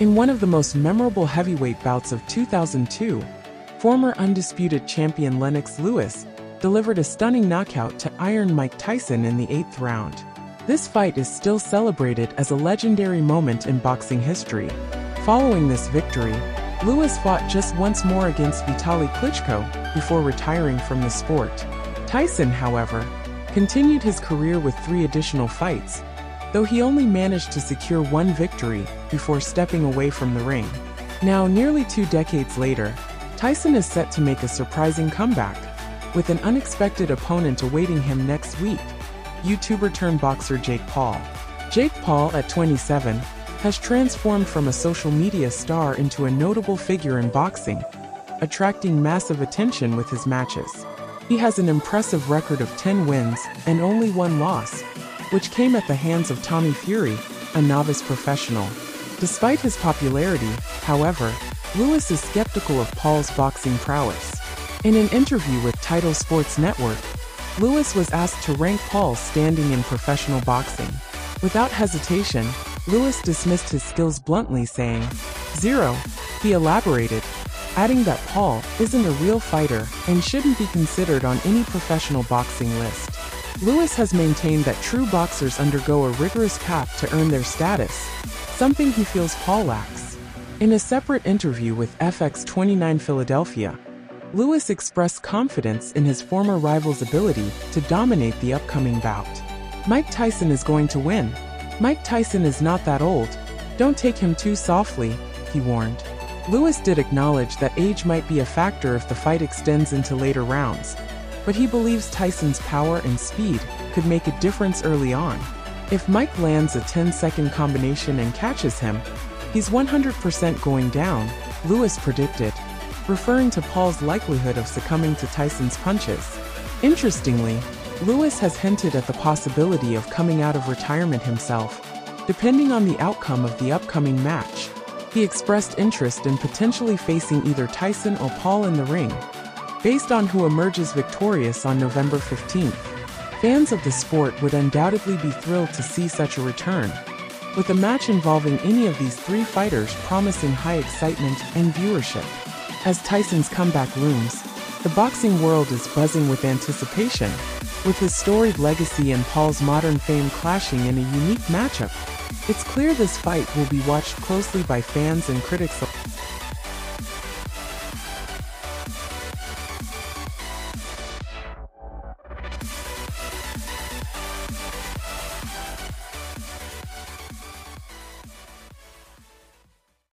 In one of the most memorable heavyweight bouts of 2002, former undisputed champion Lennox Lewis delivered a stunning knockout to Iron Mike Tyson in the eighth round. This fight is still celebrated as a legendary moment in boxing history. Following this victory, Lewis fought just once more against Vitaly Klitschko before retiring from the sport. Tyson, however, continued his career with three additional fights, though he only managed to secure one victory before stepping away from the ring. Now, nearly two decades later, Tyson is set to make a surprising comeback, with an unexpected opponent awaiting him next week, YouTuber turned boxer Jake Paul. Jake Paul, at 27, has transformed from a social media star into a notable figure in boxing, attracting massive attention with his matches. He has an impressive record of 10 wins and only one loss, which came at the hands of Tommy Fury, a novice professional. Despite his popularity, however, Lewis is skeptical of Paul's boxing prowess. In an interview with Title Sports Network, Lewis was asked to rank Paul's standing in professional boxing. Without hesitation, Lewis dismissed his skills bluntly saying, Zero. He elaborated, adding that Paul isn't a real fighter and shouldn't be considered on any professional boxing list. Lewis has maintained that true boxers undergo a rigorous path to earn their status, something he feels Paul lacks. In a separate interview with FOX29 Philadelphia, Lewis expressed confidence in his former rival's ability to dominate the upcoming bout. Mike Tyson is going to win, Mike Tyson is not that old. Don't take him too softly, he warned. Lewis did acknowledge that age might be a factor if the fight extends into later rounds, but he believes Tyson's power and speed could make a difference early on. If Mike lands a 10-second combination and catches him, he's 100% going down, Lewis predicted, referring to Paul's likelihood of succumbing to Tyson's punches. Interestingly, Lewis has hinted at the possibility of coming out of retirement himself, depending on the outcome of the upcoming match. He expressed interest in potentially facing either Tyson or Paul in the ring, based on who emerges victorious on November 15th. Fans of the sport would undoubtedly be thrilled to see such a return, with a match involving any of these three fighters promising high excitement and viewership. As Tyson's comeback looms, the boxing world is buzzing with anticipation, with his storied legacy and Paul's modern fame clashing in a unique matchup, it's clear this fight will be watched closely by fans and critics